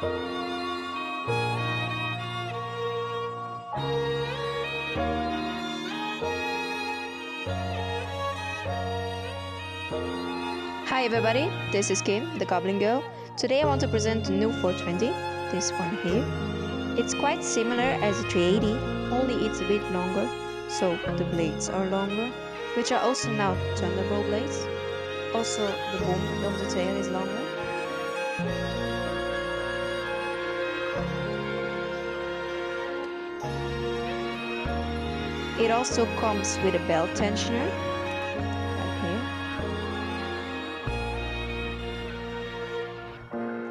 Hi everybody, this is Kim, the Goblin Girl. Today I want to present the new 420, this one here. It's quite similar as the 380, only it's a bit longer, so the blades are longer, which are also now Thunderbolt blades. Also the boom of the tail is longer. It also comes with a belt tensioner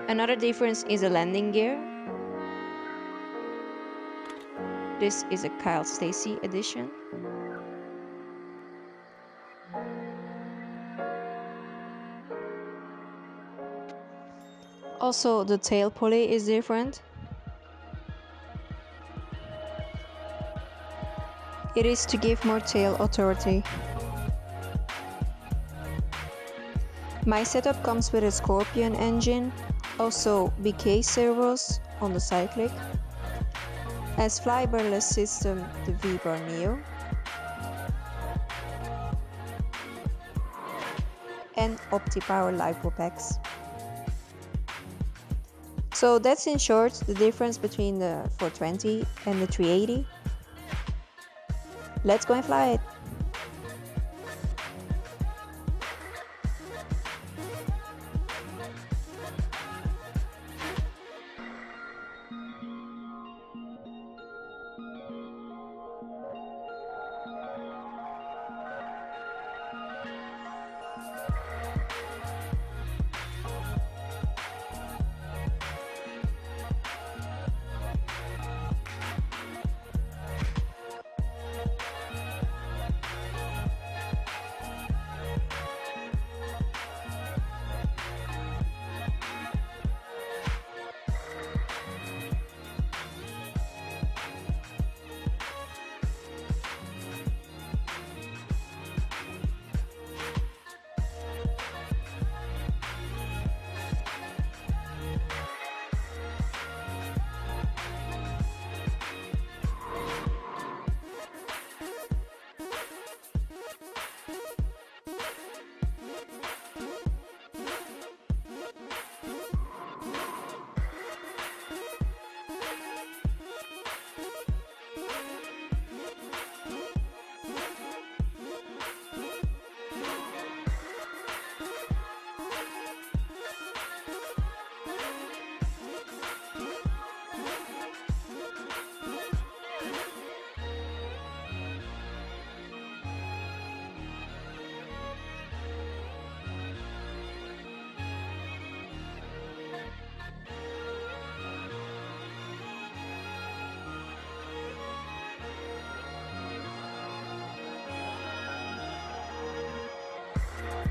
Another difference is the landing gear. This is a Kyle Stacey edition. Also, the tail pulley is different. It is to give more tail authority. My setup comes with a Scorpion engine also BK servos on the cyclic, as flybarless system the V-Bar Neo, and OptiPower LiPo packs. So that's in short the difference between the 420 and the 380. Let's go and fly it!